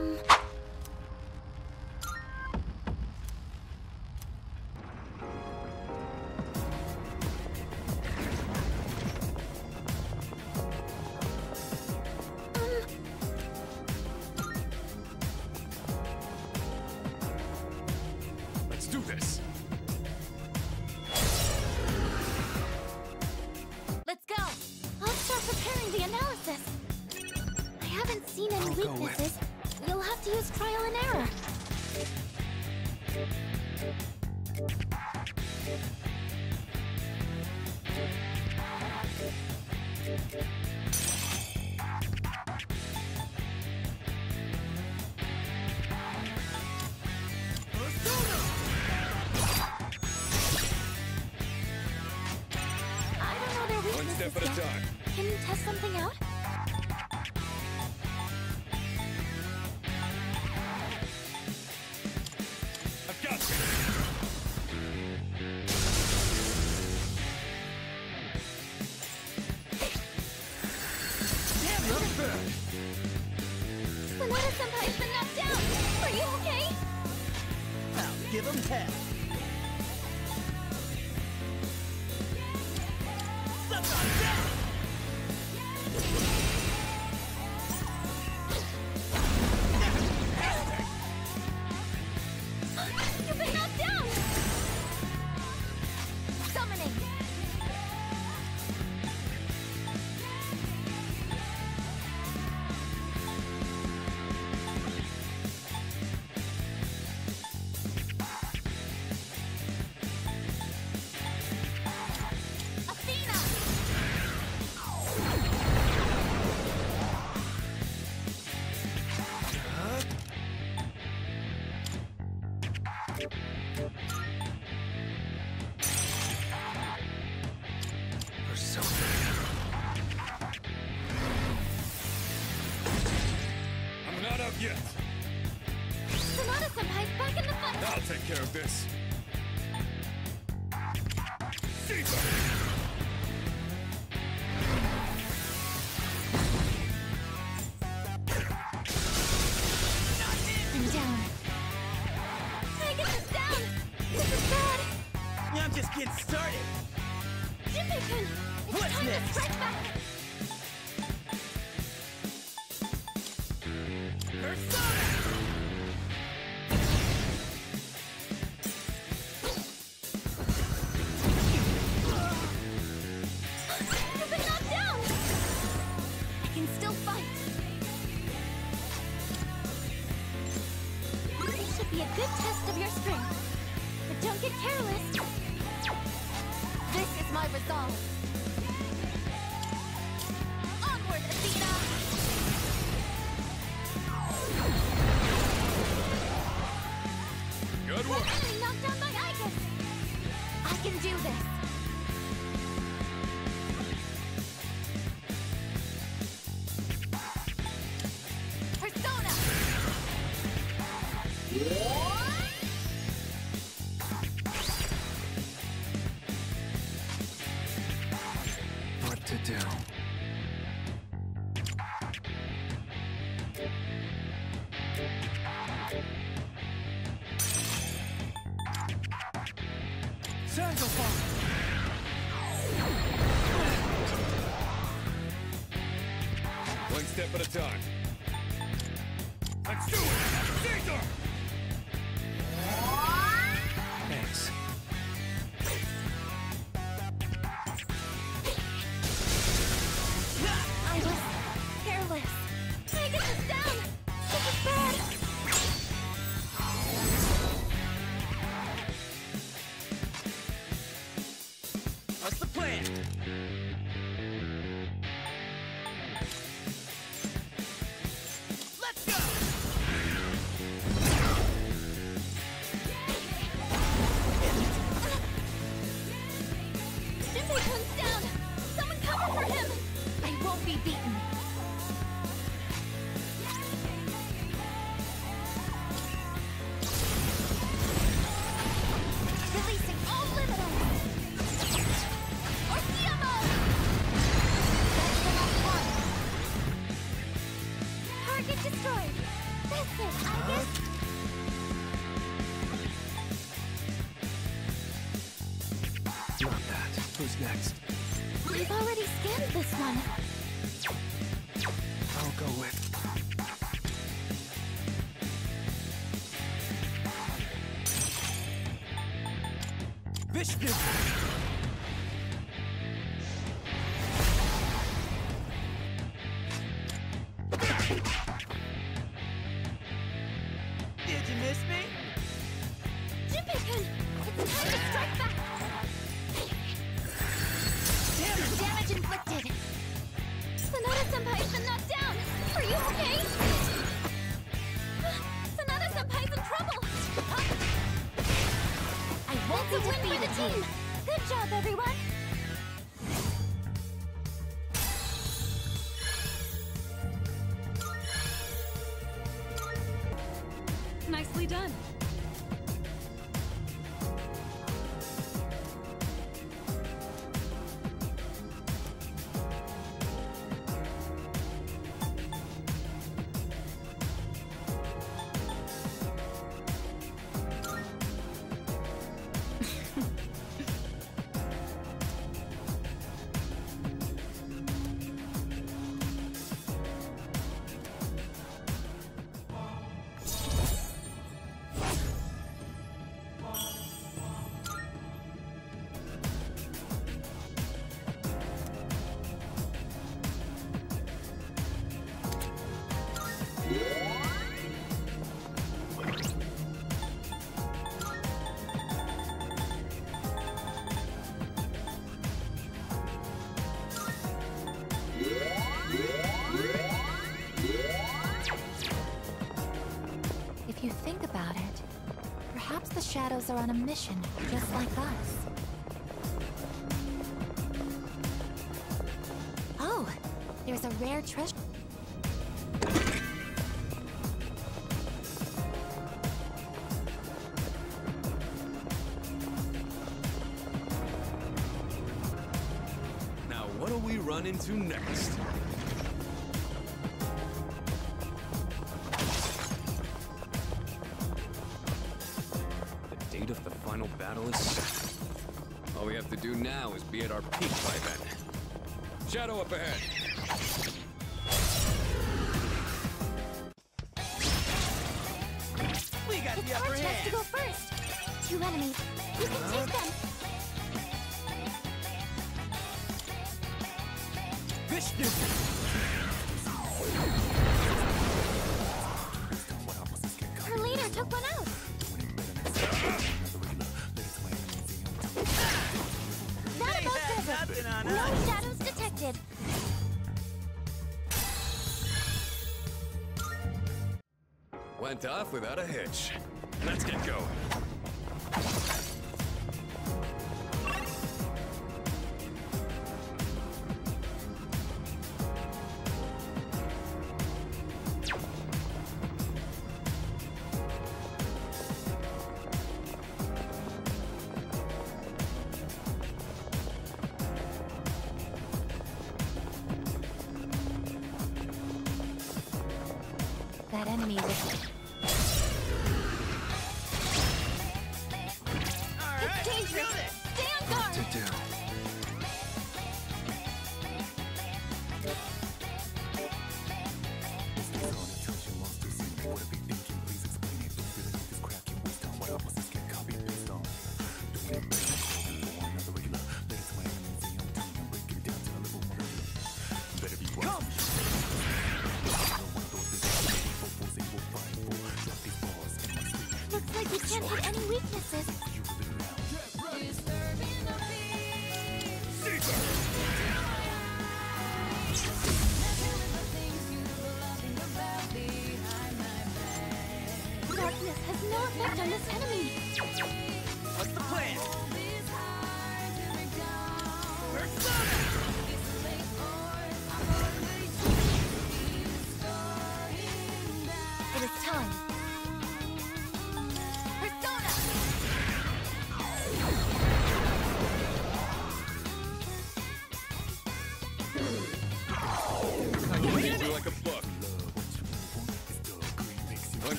home. Good work. Finally knocked down! I can do this! done. Not that. Who's next? We've already scanned this one. If you think about it, perhaps the shadows are on a mission just like us. Oh, there's a rare treasure. shadow up ahead. without a hitch. Let's get going. That enemy.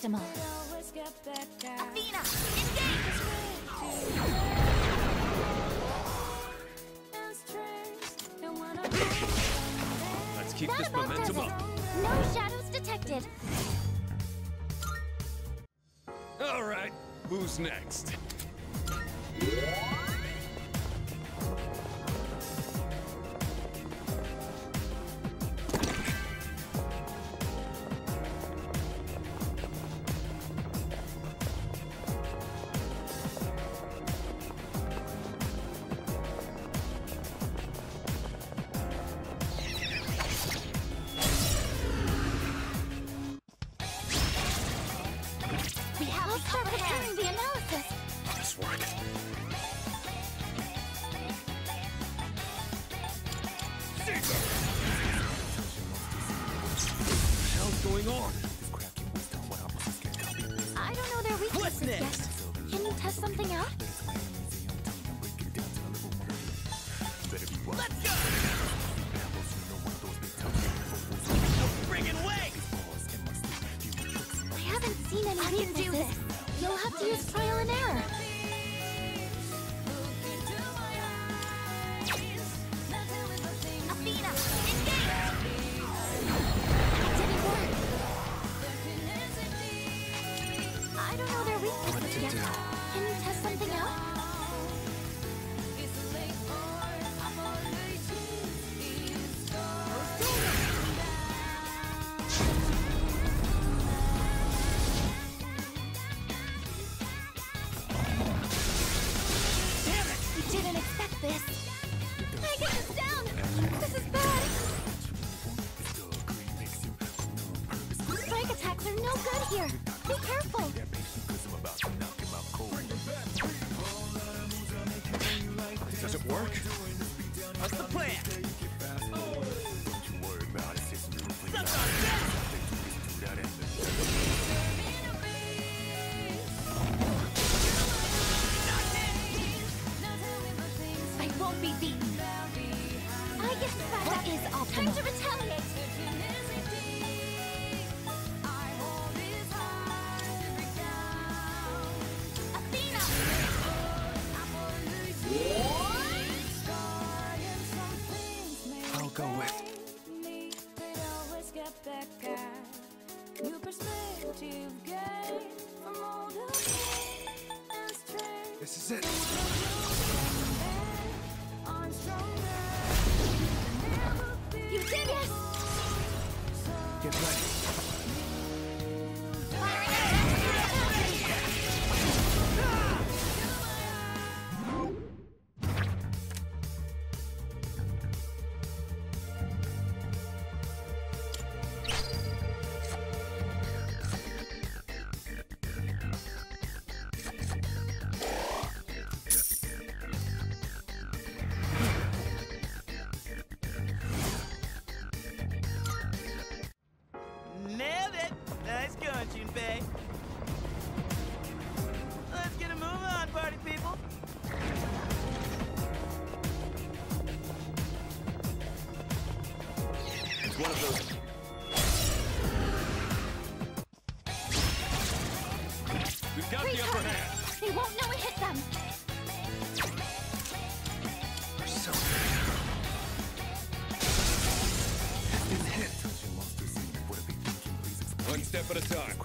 optimal. Athena, engage! Let's keep that this momentum up. No shadows detected. All right, who's next? Can do this. You'll have to use trial and error. Get ready. step at a time.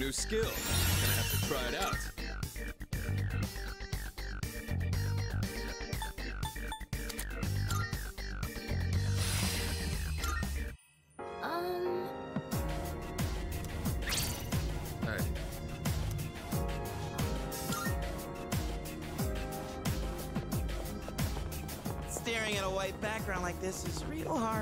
new skill. Gonna have to try it out. This is real hard.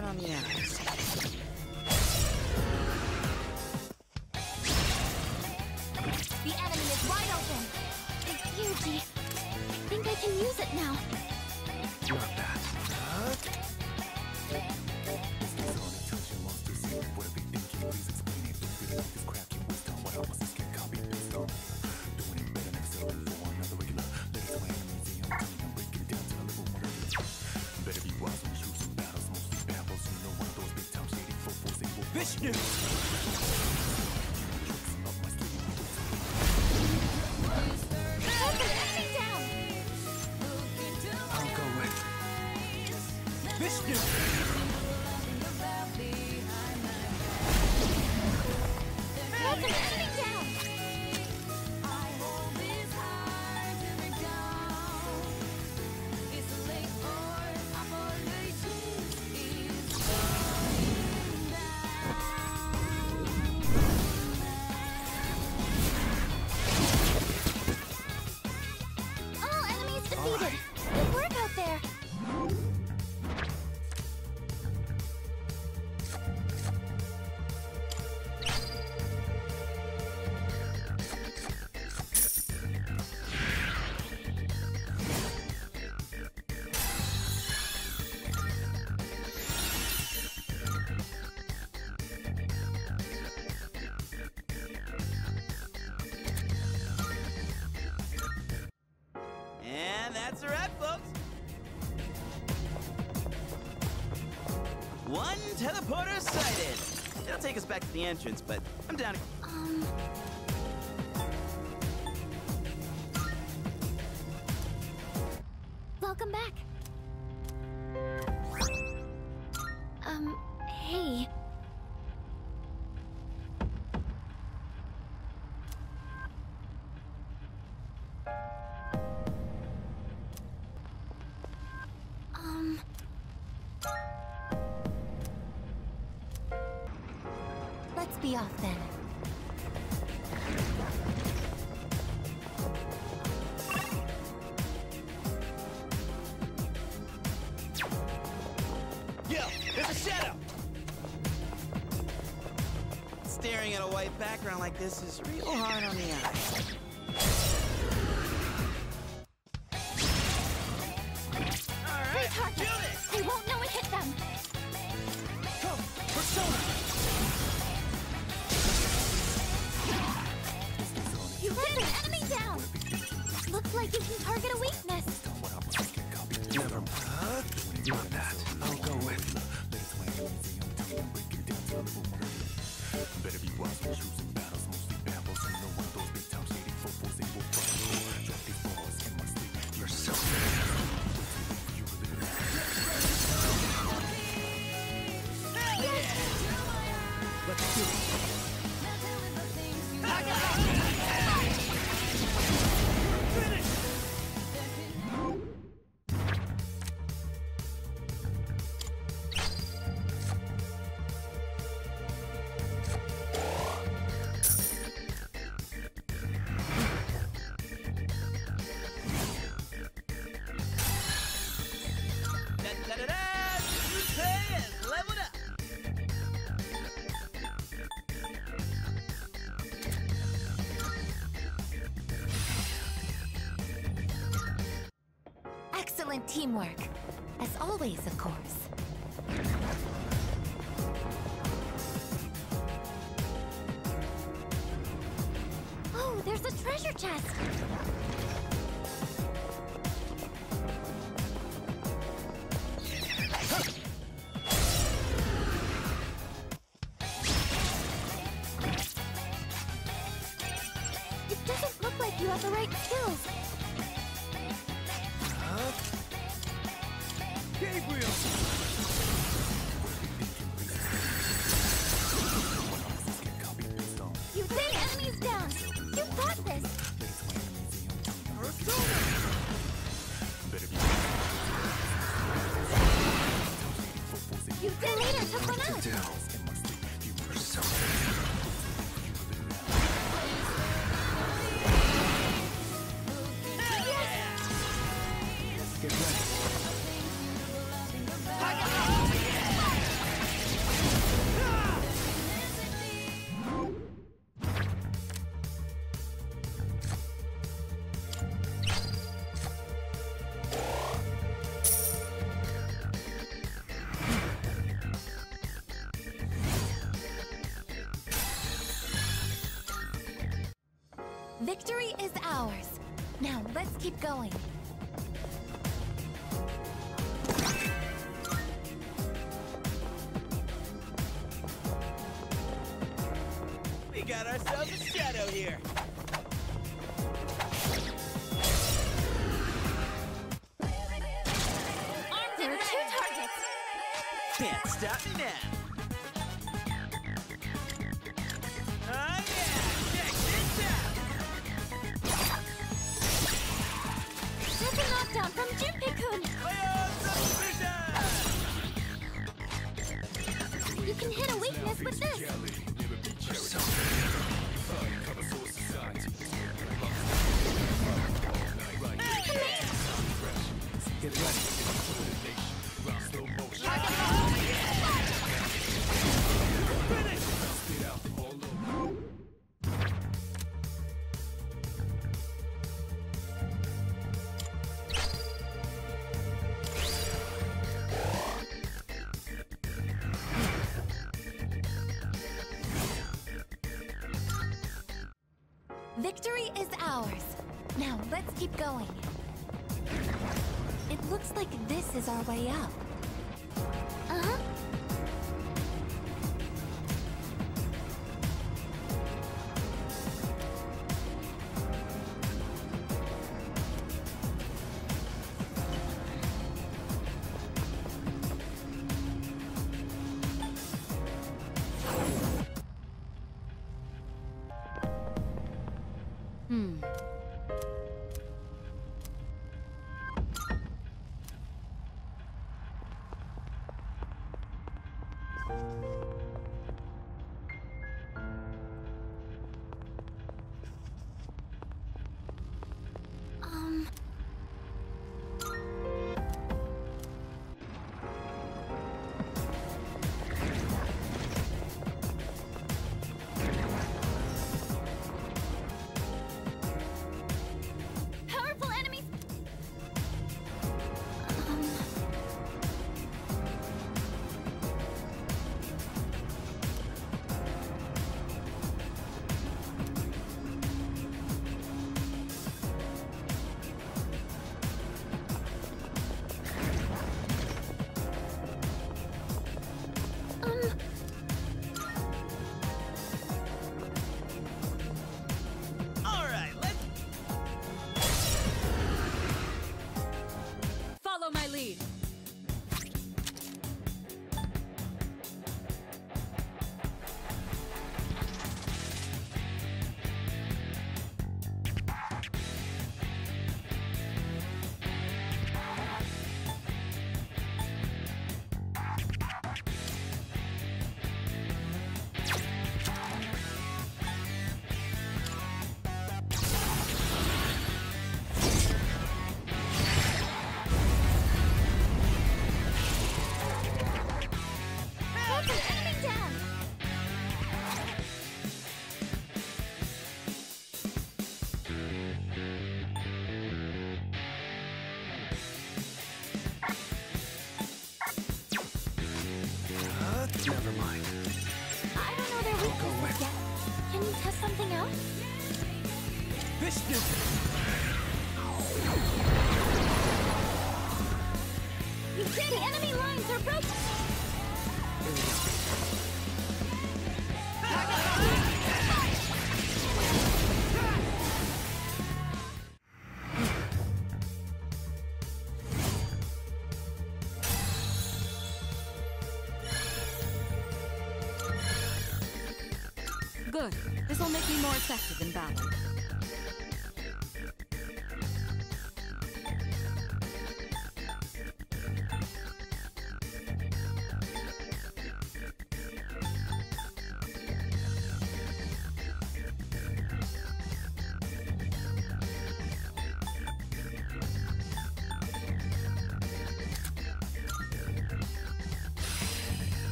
the entrance, but this is real. Ellie's, of course. Oh, there's a treasure chest! It doesn't look like you have the right skills. Gabriel! You take enemies down! You got this! You did took one out! keep going. We got ourselves a shadow here. Armed and two targets. Can't stop me. our way up. This will make me more effective in battle.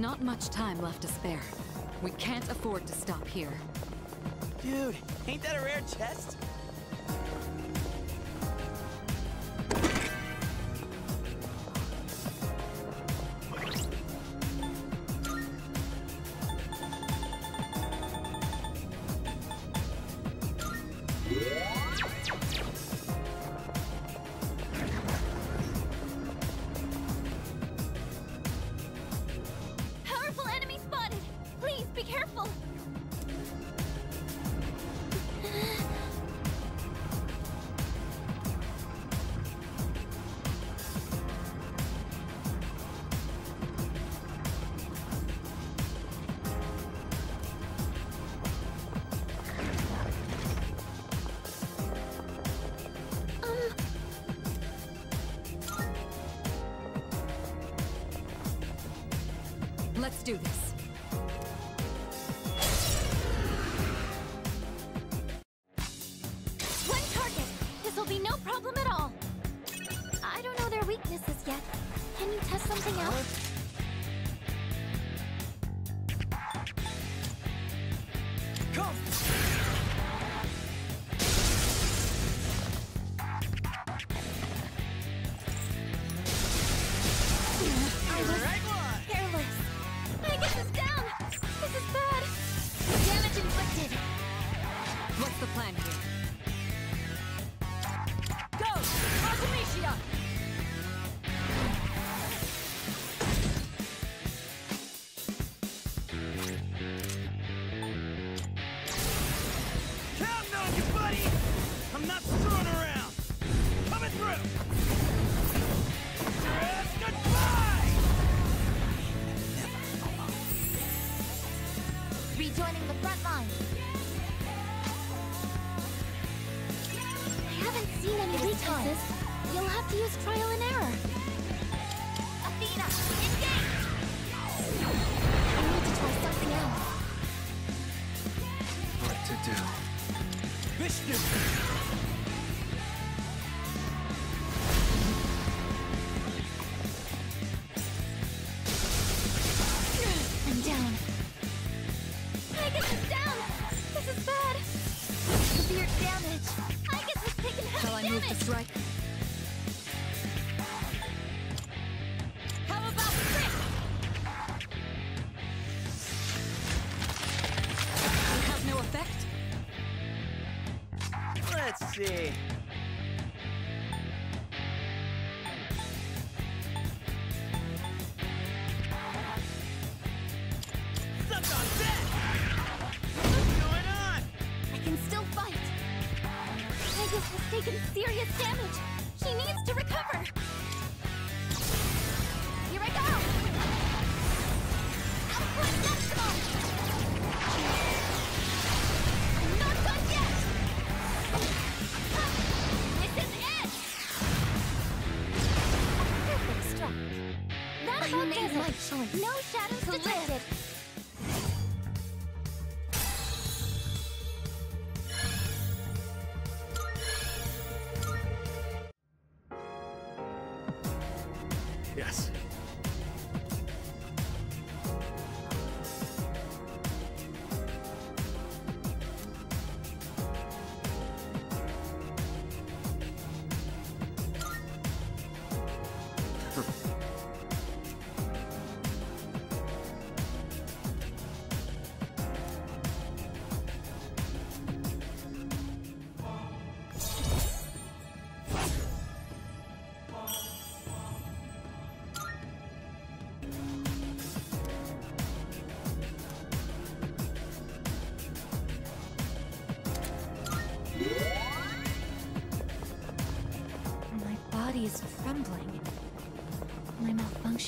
not much time left to spare. We can't afford to stop here. Dude, ain't that a rare chest? do this. joining the front line. I haven't seen any weaknesses. You'll have to use trial and error. Athena, engage! I need to try something else. What to do? Vishnu!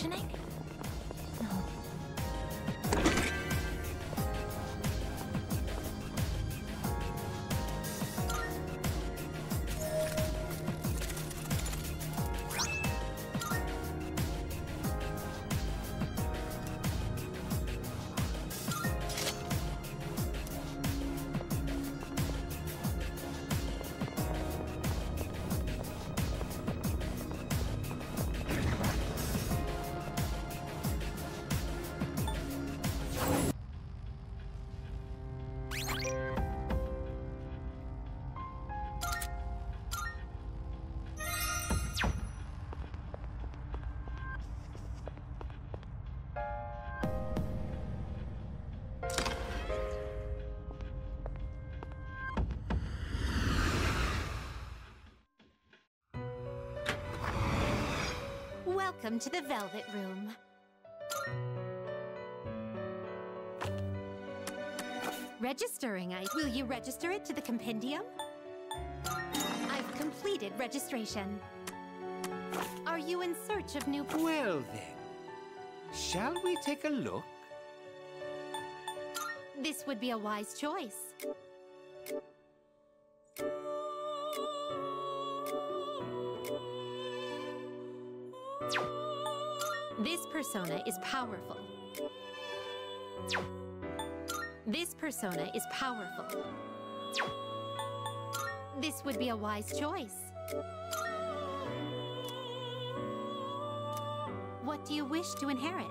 I Welcome to the Velvet Room. Registering, I. Will you register it to the compendium? I've completed registration. Are you in search of new. Well then, shall we take a look? This would be a wise choice. This persona is powerful. This persona is powerful. This would be a wise choice. What do you wish to inherit?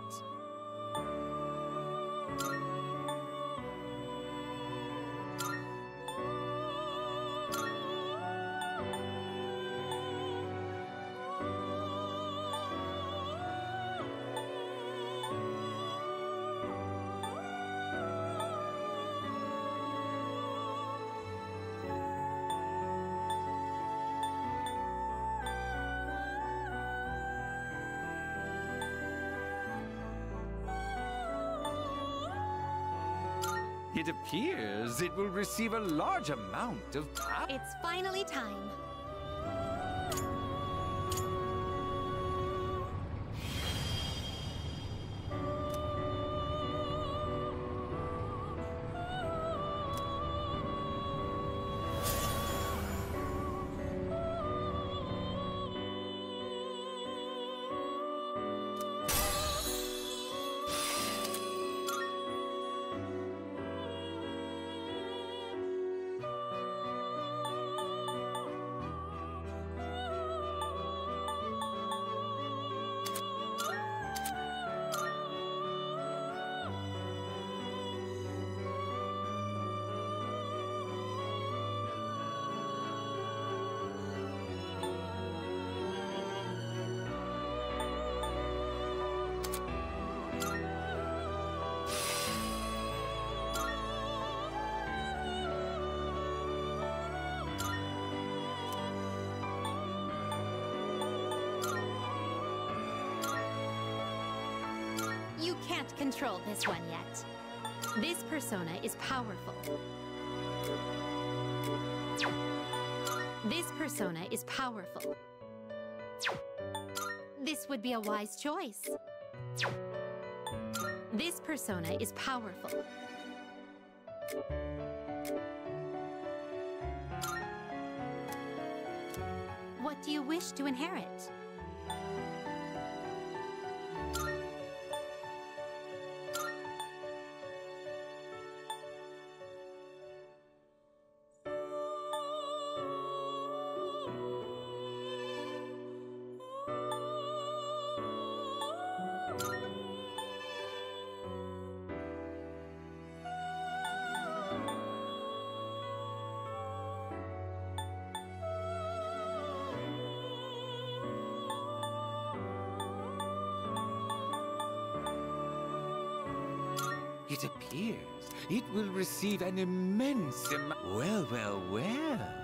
Appears it will receive a large amount of power. It's finally time. Can't control this one yet. This persona is powerful. This persona is powerful. This would be a wise choice. This persona is powerful. What do you wish to inherit? It appears it will receive an immense amount. Well, well, well.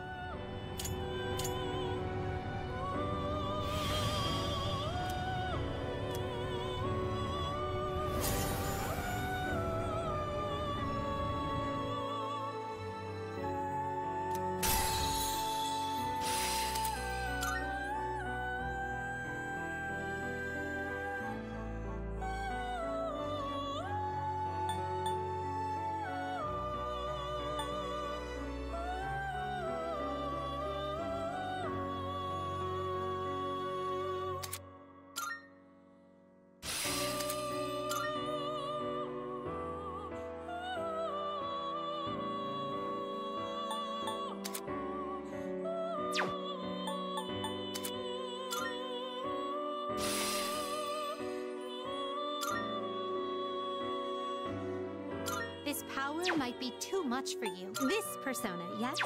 Much for you. This persona, yes?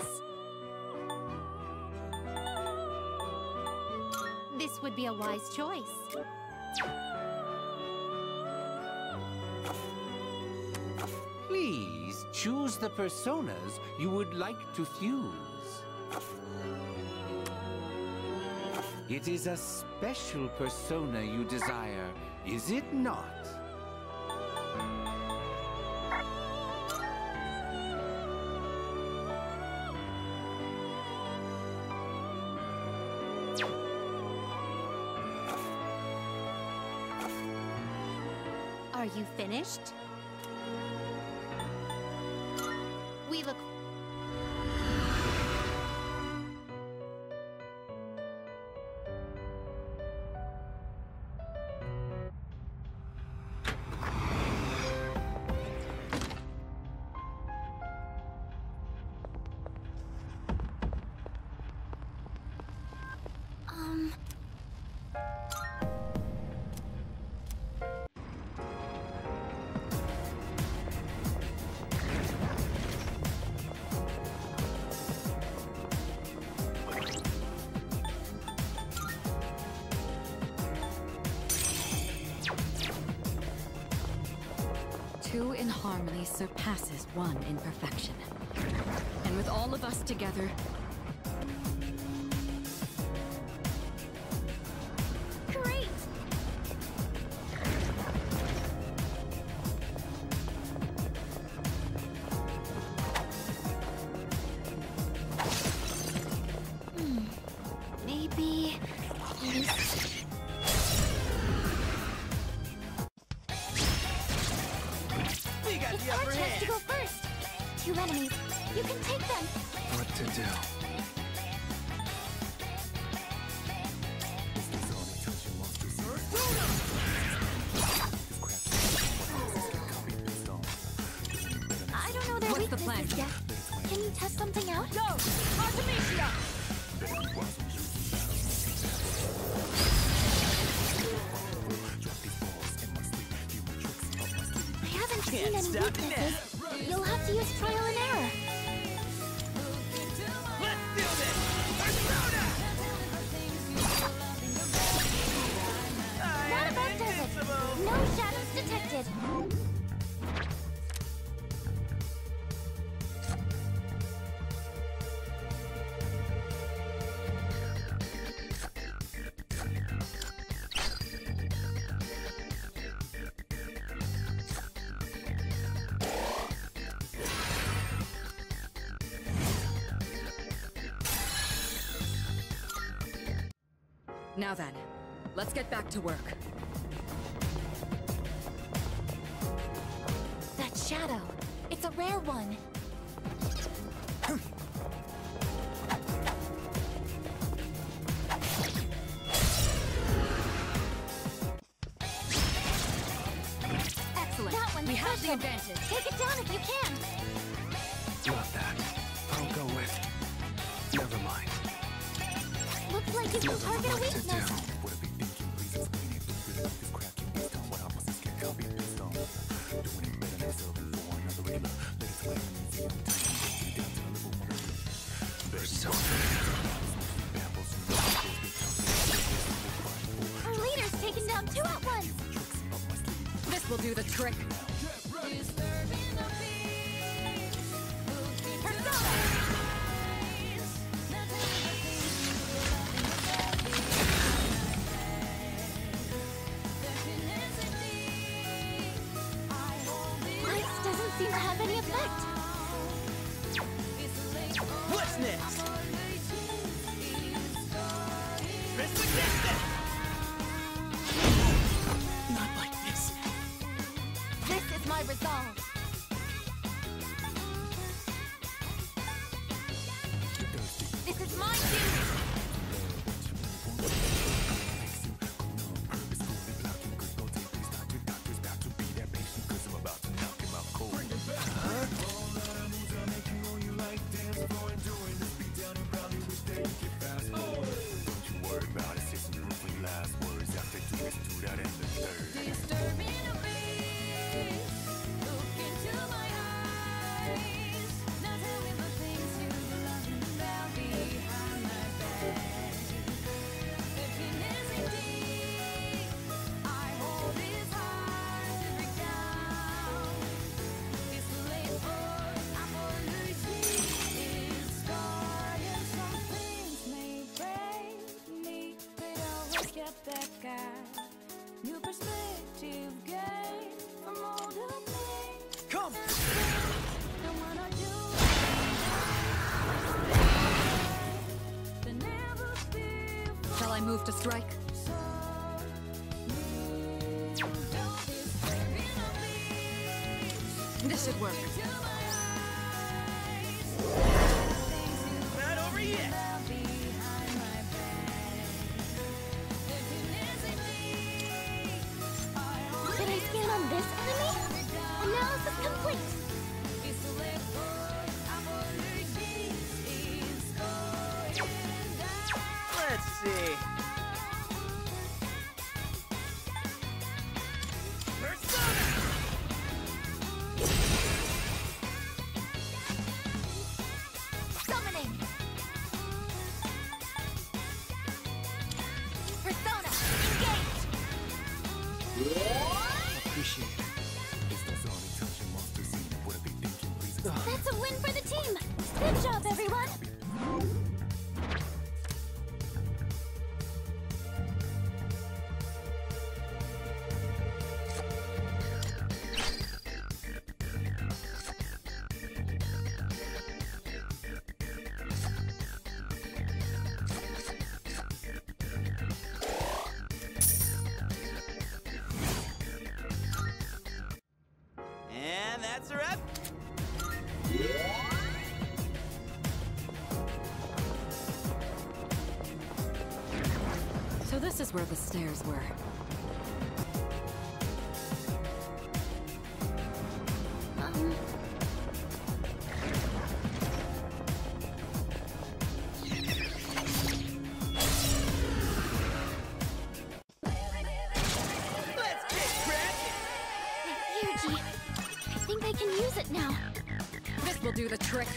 This would be a wise choice. Please choose the personas you would like to fuse. It is a special persona you desire, is it not? Are you finished? Surpasses one in perfection. And with all of us together, to do? I don't know their What's the plan? yet. Can you test something out? Go! Artemisia! I haven't seen Can't any weaknesses. You'll have to use trial and error. Now then, let's get back to work. to strike. This should work. where the stairs were. Let's get think I can use it now. This will do the trick.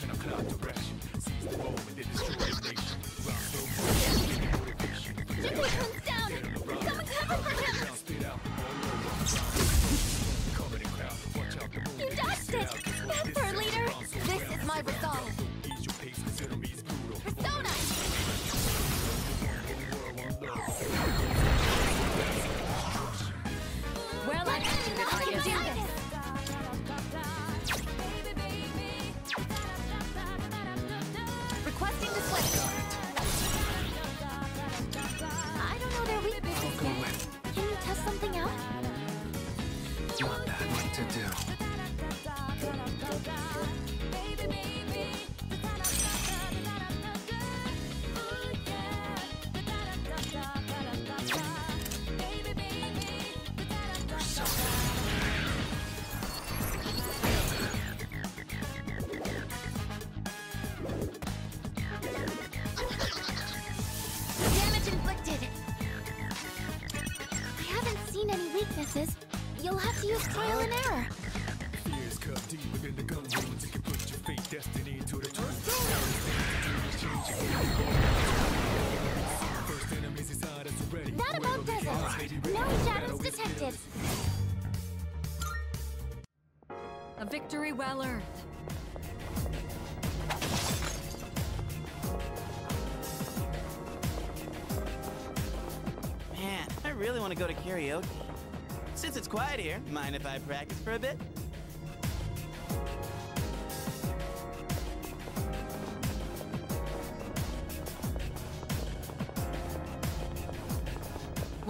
It's gonna. Right. No shadows detected. A victory well earned. Man, I really want to go to karaoke. Since it's quiet here, mind if I practice for a bit?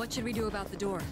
What should we do about the door?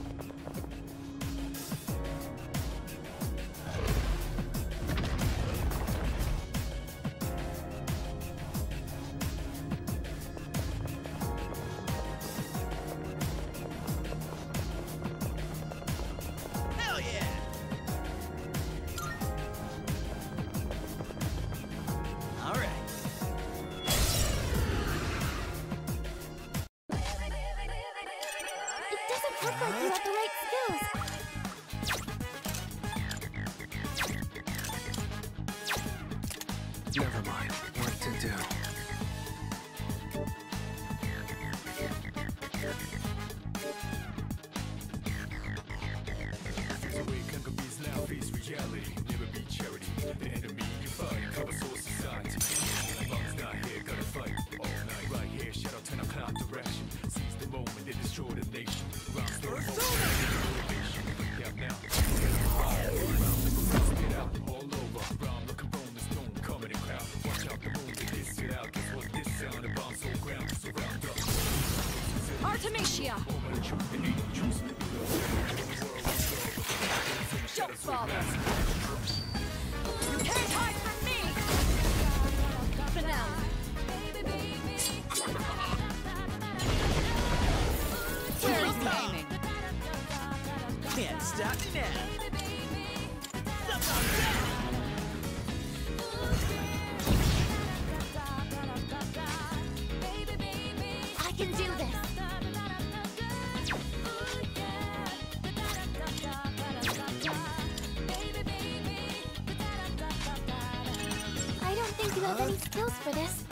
Artemisia! All my truth, they ain't truth. Don't fall! You can't hide from me! Finale. Where is the aiming? Can't stop me now. I have any skills for this.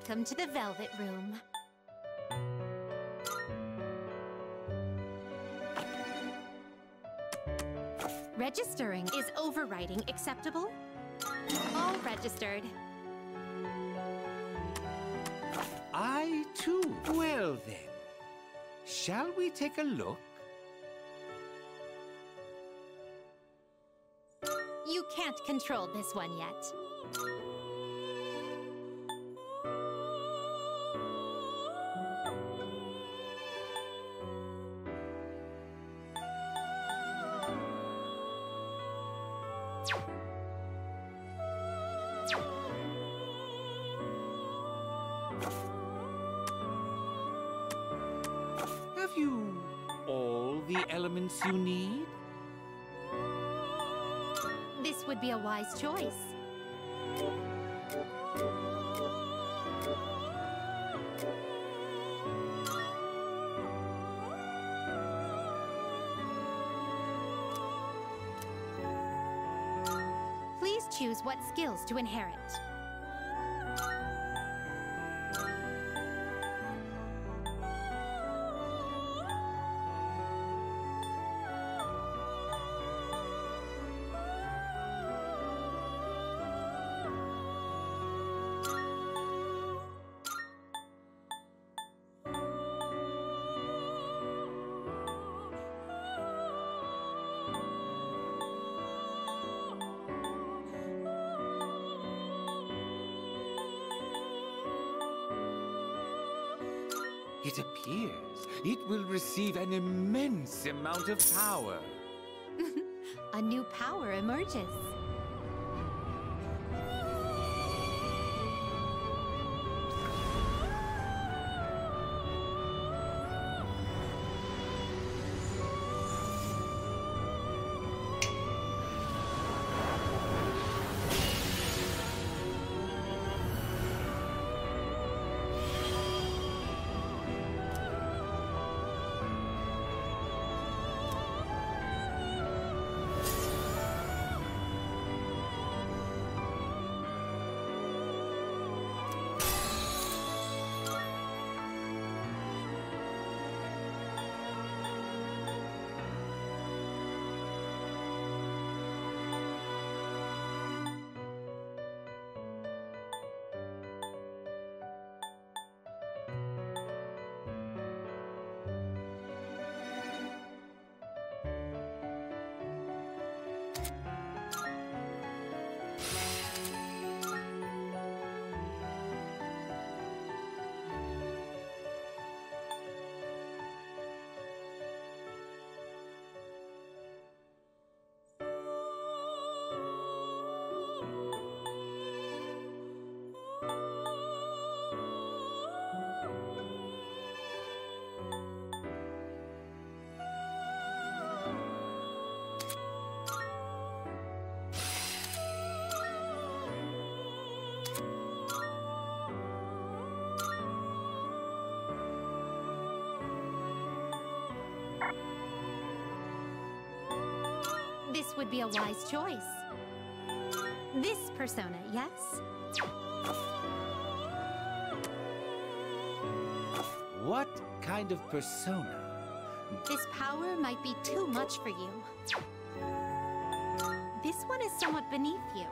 Welcome to the Velvet Room. Registering. Is overwriting acceptable? All registered. I too. Well then, shall we take a look? You can't control this one yet. Choose what skills to inherit. Receive an immense amount of power. A new power emerges. Would be a wise choice. This persona, yes? What kind of persona? This power might be too much for you. This one is somewhat beneath you.